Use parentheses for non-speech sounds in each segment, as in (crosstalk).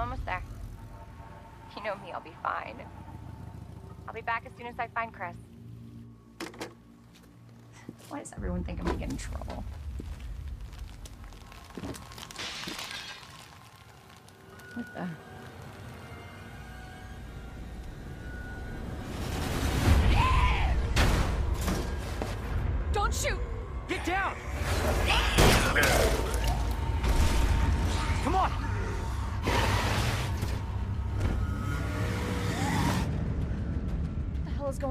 I'm almost there. You know me, I'll be fine. I'll be back as soon as I find Chris. Why does everyone think I'm gonna get in trouble? What the?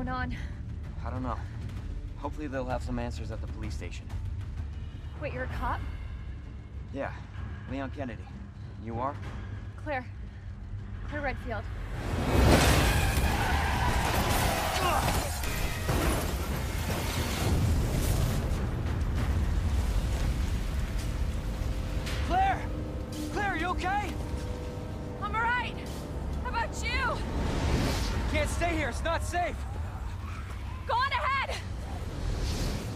Going on? I don't know. Hopefully they'll have some answers at the police station. Wait, you're a cop? Yeah, Leon Kennedy. You are? Claire. Claire Redfield. Claire! Claire, you okay? I'm alright! How about you? Can't stay here, it's not safe! Go on ahead!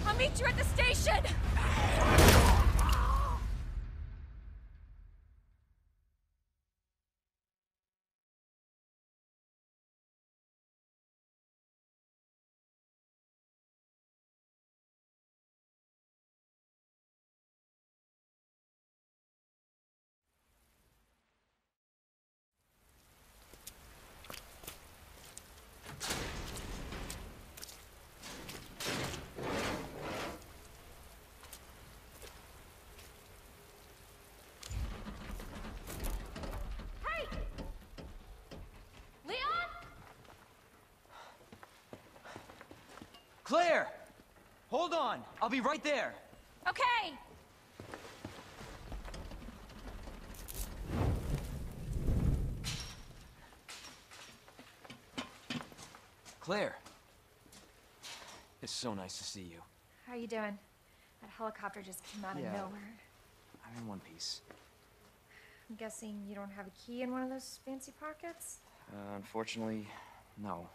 I'll meet you at the station! Hey! Leon? Claire! Hold on, I'll be right there. Okay! Claire! It's so nice to see you. How are you doing? That helicopter just came out Yeah. of nowhere. I'm in one piece. I'm guessing you don't have a key in one of those fancy pockets? Uh, unfortunately, no.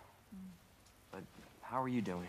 But how are you doing?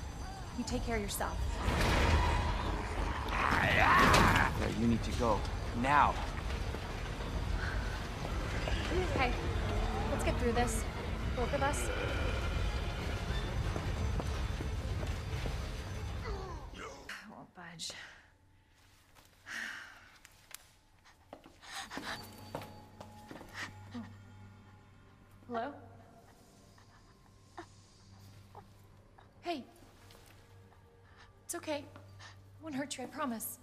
You take care of yourself. Claire, you need to go. Now! Okay, let's get through this. Both of us. Promise.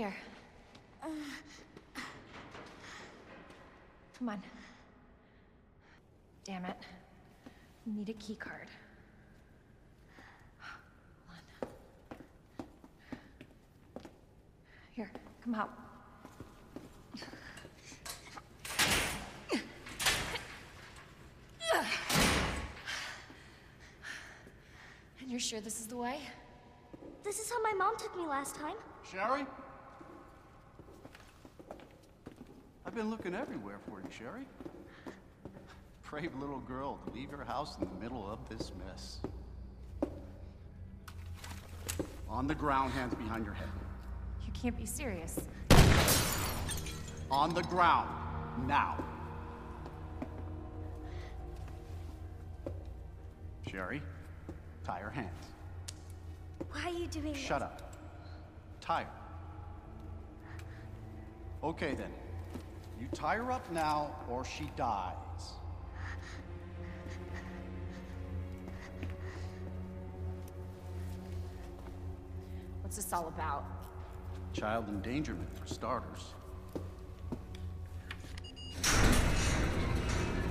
Here. Come on. Damn it. We need a key card. Hold on. Here, come out. And you're sure this is the way? This is how my mom took me last time. Sherry? Been looking everywhere for you, Sherry. Brave little girl to leave your house in the middle of this mess. On the ground, hands behind your head. You can't be serious. On the ground, now. Sherry, tie her hands. Why are you doing this? Shut up. Tie her. Okay then. You tie her up now, or she dies. What's this all about? Child endangerment, for starters.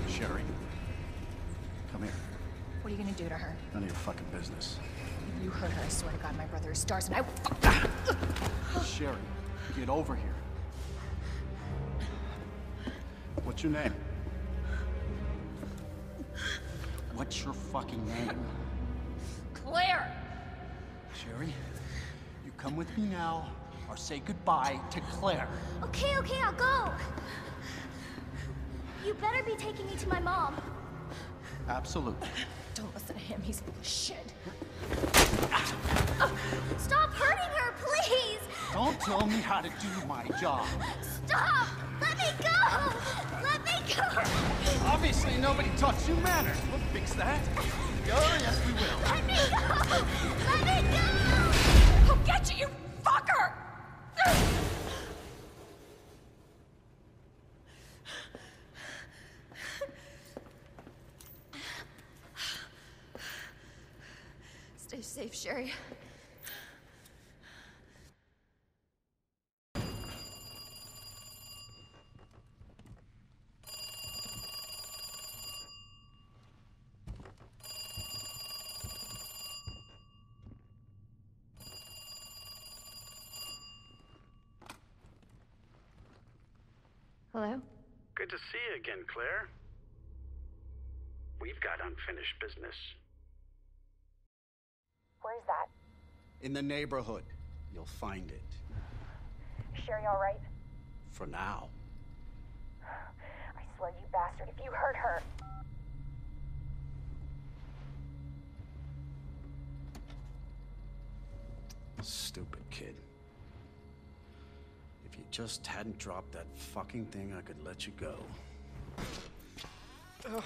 Sherry, come here. What are you gonna do to her? None of your fucking business. If you hurt her, I swear to God, my brother is stars and I. Sherry, get over here. What's your name? What's your fucking name? Claire! Sherry, you come with me now, or say goodbye to Claire. Okay, okay, I'll go. You better be taking me to my mom. Absolutely. Don't listen to him, he's full of shit. Stop hurting her, please! Don't tell me how to do my job. Stop! Let me go! Let me go! (laughs) Obviously, nobody taught you manners. We'll fix that. Oh, yes, we will. Let me go! Let me go! I'll get you, you fucker! Stay safe, Sherry. Hello? Good to see you again, Claire. We've got unfinished business. Where's that? In the neighborhood, you'll find it. Sherry all right? For now. I swear, you bastard, if you hurt her. Stupid kid. You just hadn't dropped that fucking thing, I could let you go. The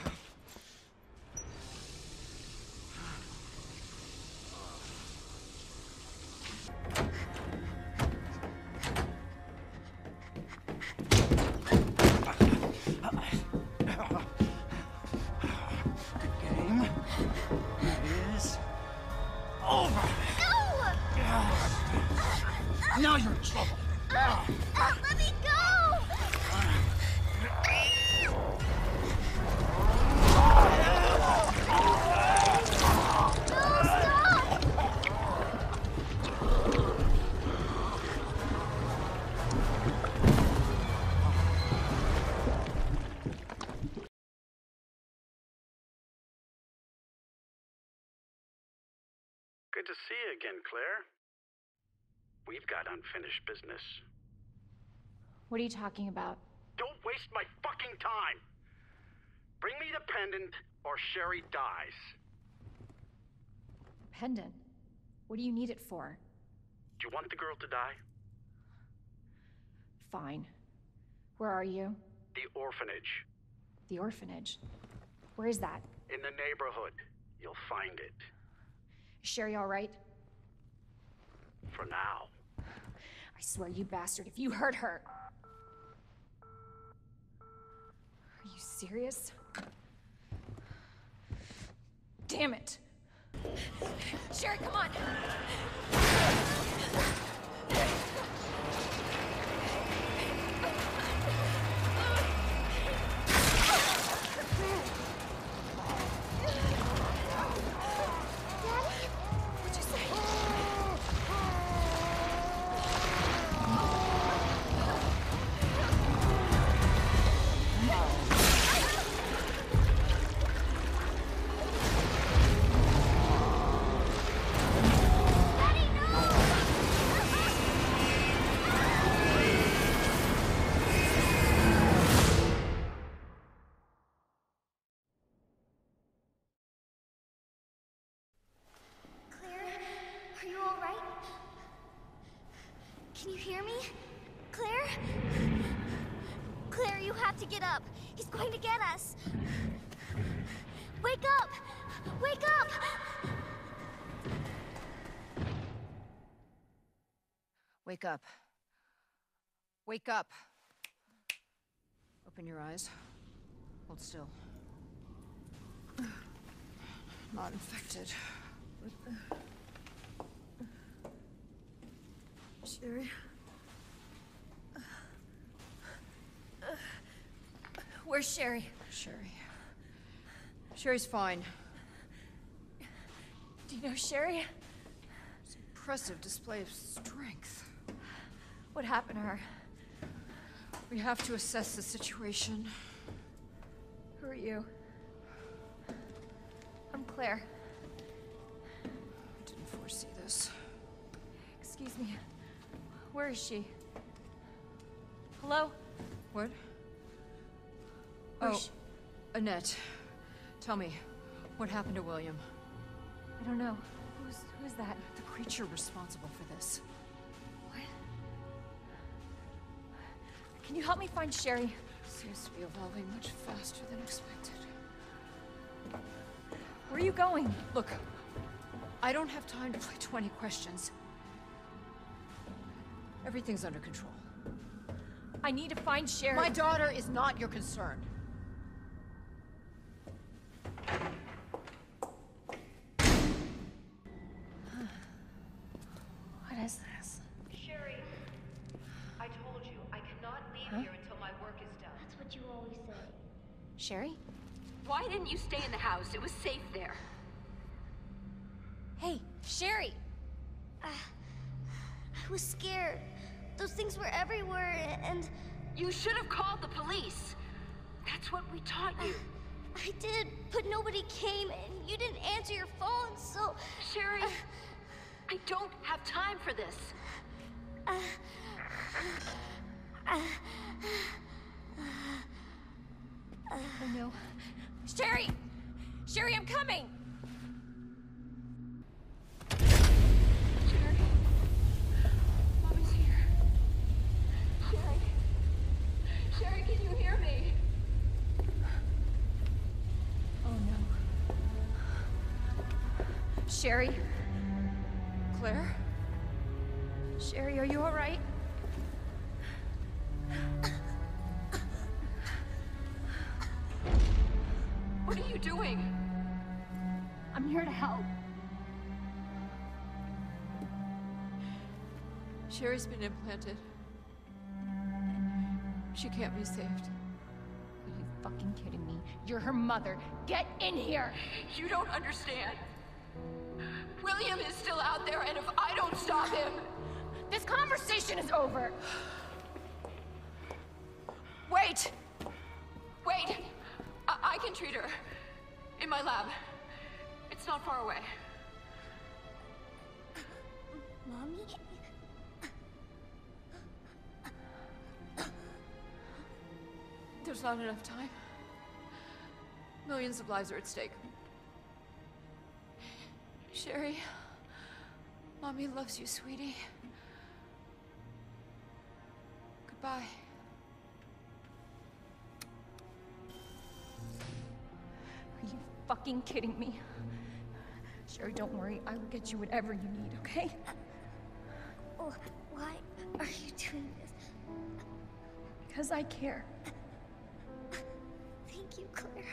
Good to see you again, Claire. We've got unfinished business. What are you talking about? Don't waste my fucking time! Bring me the pendant, or Sherry dies. Pendant? What do you need it for? Do you want the girl to die? Fine. Where are you? The orphanage. The orphanage. Where is that? In the neighborhood. You'll find it. Sherry all right? For now. I swear, you bastard, if you hurt her. Are you serious? Damn it! Sherry, come on! Going to get us. Wake up! Wake up! Wake up. Wake up. Open your eyes. Hold still. Not infected. Sherry? Where's Sherry? Sherry. Sherry's fine. Do you know Sherry? It's an impressive display of strength. What happened to her? We have to assess the situation. Who are you? I'm Claire. I didn't foresee this. Excuse me. Where is she? Hello? What? Oh. Annette. Tell me, what happened to William? I don't know. Who's who's that? The creature responsible for this. What? Can you help me find Sherry? Seems to be evolving much faster than expected. Where are you going? Look, I don't have time to play 20 questions. Everything's under control. I need to find Sherry. My daughter is not your concern. What is this? Sherry, I told you, I cannot leave here until my work is done. That's what you always say. Sherry? Why didn't you stay in the house? It was safe there. Hey, Sherry! Uh, I was scared. Those things were everywhere, and You should have called the police. That's what we taught you. Uh, I did, but nobody came, and you didn't answer your phone, so. Sherry, uh, I don't have time for this. Oh no. Sherry! Sherry, I'm coming! Sherry, Mommy's here. Sherry, Sherry, can you hear me? Oh no. Sherry? Sherry's been implanted. She can't be saved. Are you fucking kidding me? You're her mother. Get in here! You don't understand. William is still out there, and if I don't stop him, This conversation is over! Wait! Wait! I, I can treat her. In my lab. It's not far away. Mommy? There's not enough time. Millions of lives are at stake. Sherry, Mommy loves you, sweetie. Goodbye. Are you fucking kidding me? Sherry, don't worry. I will get you whatever you need, okay? Oh, why are you doing this? Because I care. Thank you, Claire.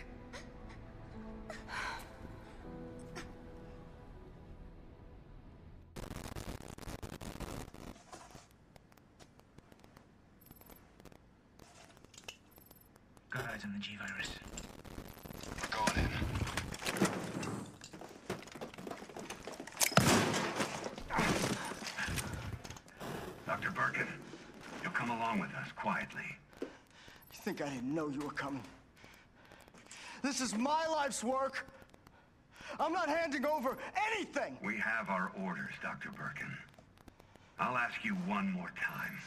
Got eyes on the G virus. Going in. Dr. Birkin, you'll come along with us quietly. You think I didn't know you were coming? This is my life's work. I'm not handing over anything. We have our orders, Dr. Birkin. I'll ask you one more time.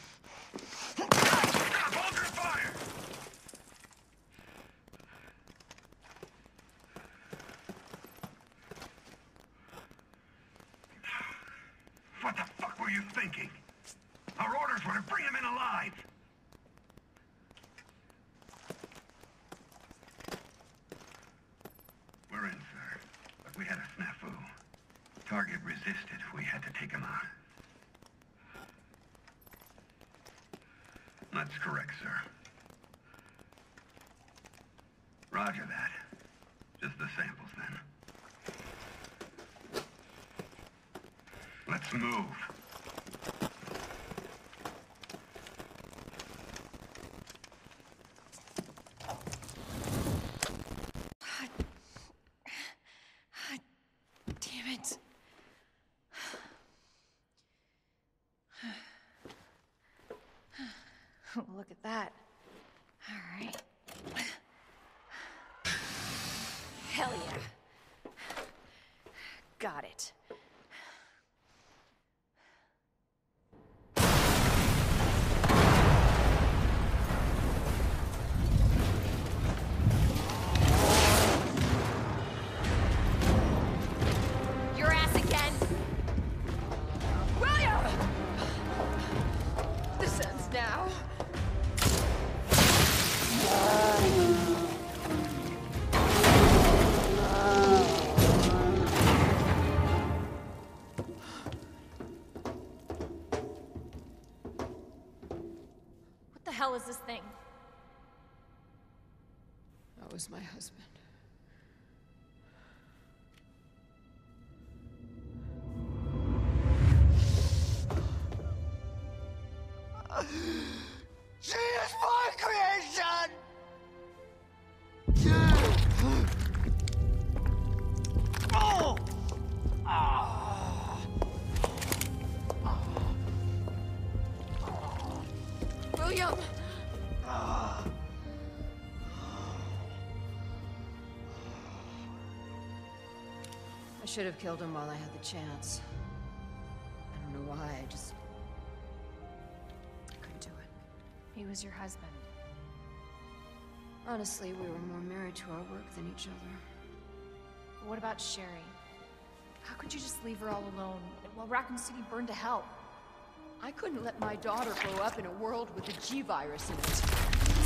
Stop! Hold your fire! What the fuck were you thinking? Our orders were to bring him in alive. target resisted, we had to take him out. That's correct, sir. Roger that. Just the samples, then. Let's move. Damn it. (laughs) Look at that. All right. (sighs) Hell yeah. Got it. Should have killed him while I had the chance. I don't know why, I just... I couldn't do it. He was your husband. Honestly, we were more married to our work than each other. But what about Sherry? How could you just leave her all alone while Raccoon City burned to hell? I couldn't let my daughter grow up in a world with a G-virus in it.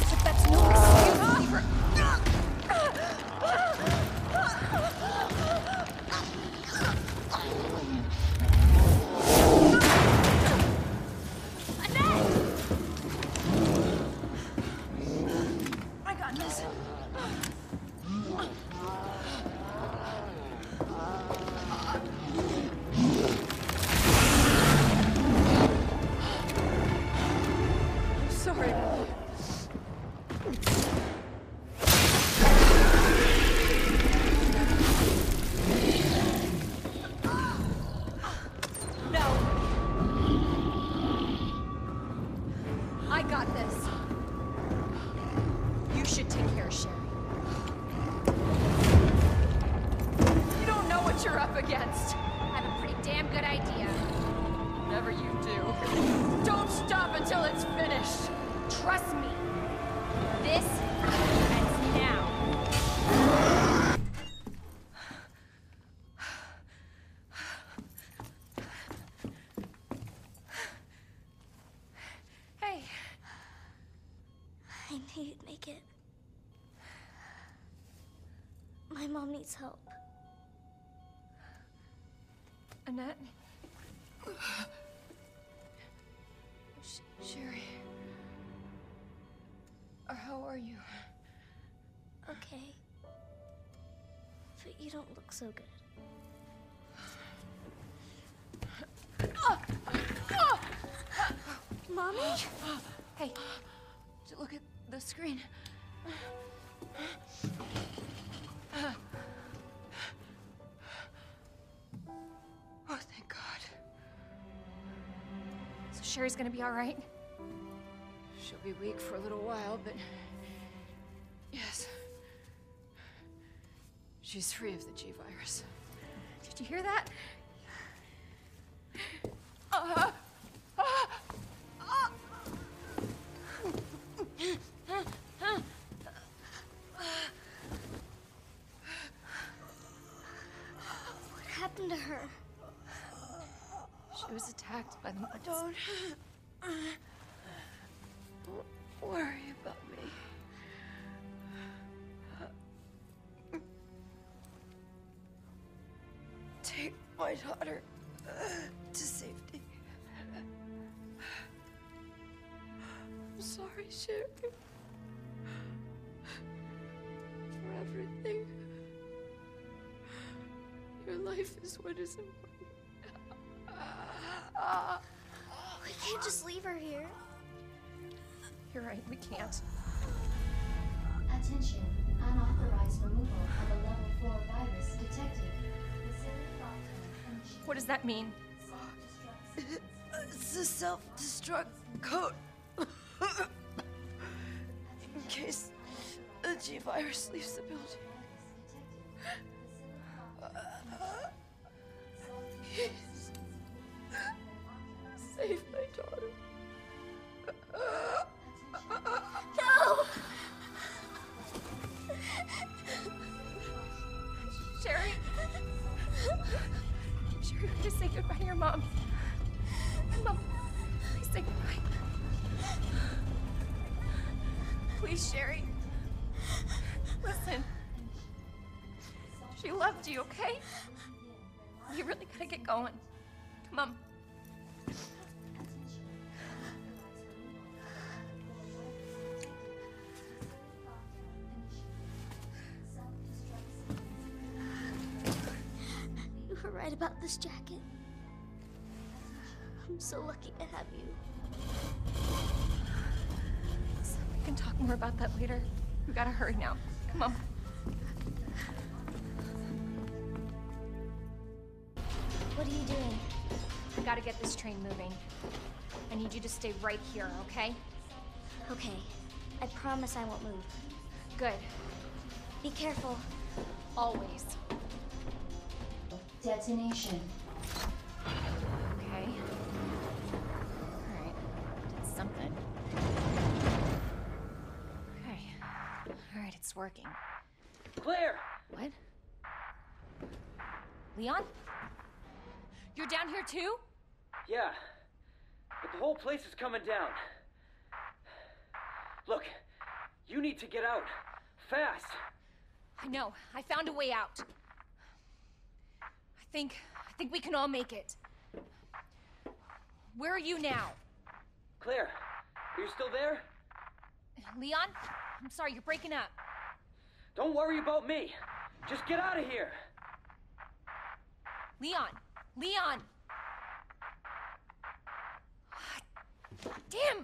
But that's no excuse. I mom needs help. Annette. Sh- Sherry. How are you? Okay. But you don't look so good. Mommy? Hey, look at the screen. Oh, thank God. So Sherry's gonna be all right? She'll be weak for a little while, but... Yes. She's free of the G-virus. Did you hear that? What happened to her? She Don't... worry about me. Take take my daughter uh, to safety. I'm sorry, Sherry. For everything. Your life is what is important. Can't just leave her here. You're right, we can't. Attention, unauthorized removal of a level 4 virus detected. What does that mean? It's a self-destruct code. In case the G virus leaves the building. Mom, please. Please, Sherry. Listen. She loved you, okay? You really gotta get going. Come on. You were right about this jacket. I'm so lucky to have you. We can talk more about that later. We gotta hurry now. Come on. What are you doing? I gotta get this train moving. I need you to stay right here, okay? Okay. I promise I won't move. Good. Be careful. Always. Detonation. It's working. Claire! What? Leon? You're down here too? Yeah. But the whole place is coming down. Look, you need to get out. Fast. I know. I found a way out. I think. I think we can all make it. Where are you now? Claire, are you still there? Leon? I'm sorry, you're breaking up. Don't worry about me. Just get out of here. Leon! Leon! Ah, damn!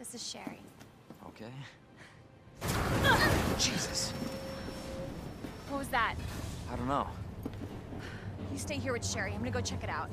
This is Sherry. Okay. (laughs) Jesus. What was that? I don't know. You stay here with Sherry. I'm gonna go check it out.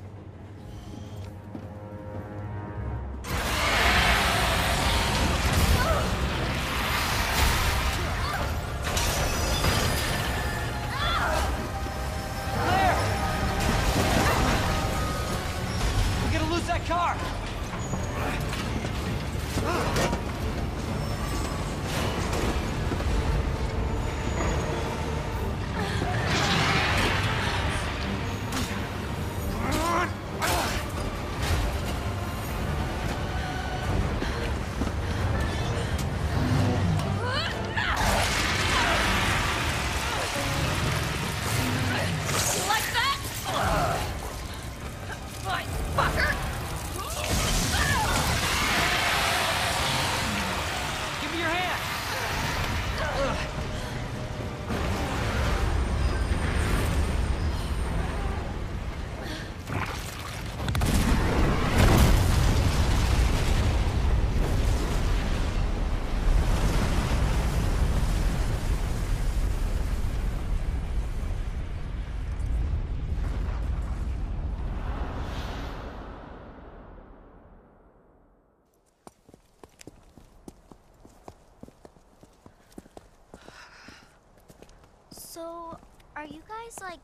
So, are you guys like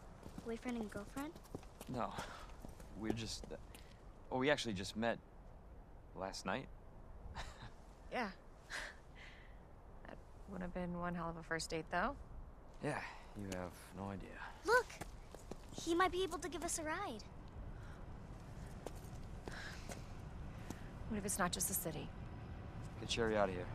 boyfriend and girlfriend? No. We're just. Uh, well, we actually just met last night. (laughs) Yeah. (laughs) that would have been one hell of a first date, though. Yeah, you have no idea. Look, he might be able to give us a ride. What if it's not just the city? Get Sherry out of here.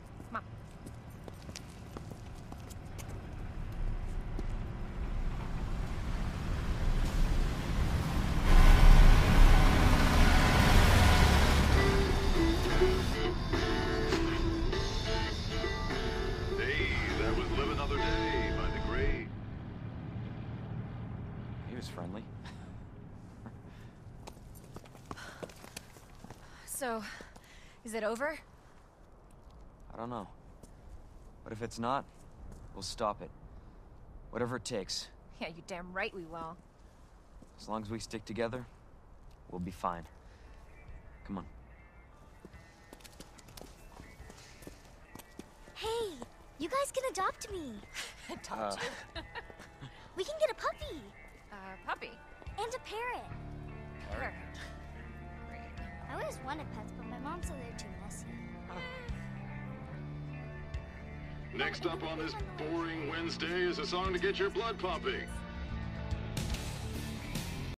So, is it over? I don't know. But if it's not, we'll stop it. Whatever it takes. Yeah, you damn right we will. As long as we stick together, we'll be fine. Come on. Hey, you guys can adopt me. (laughs) Adopt Uh, (laughs) We can get a puppy Uh, puppy. and a parrot. Parrot. I always wanted pets, but my mom said they're too messy. Next up on this boring Wednesday is a song to get your blood pumping.